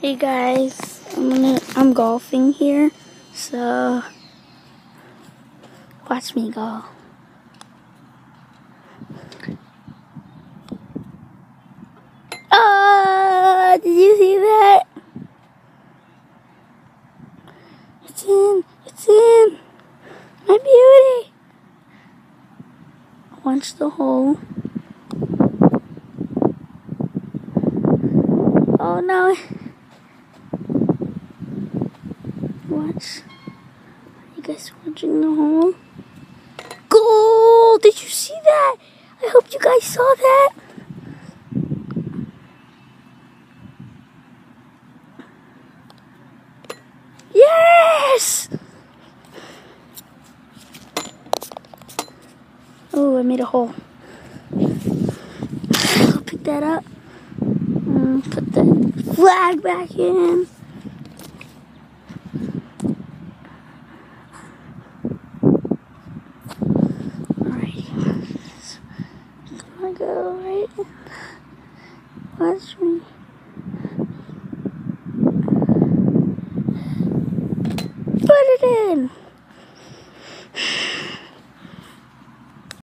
Hey guys, I'm gonna I'm golfing here, so watch me go. Oh, did you see that? It's in, it's in. My beauty. Watch the hole. Oh no. Watch. You guys watching the hole? Goal! Did you see that? I hope you guys saw that. Yes! Oh, I made a hole. I'll pick that up. Mm, put the flag back in. Alright. Gonna go right. Watch me. Put it in.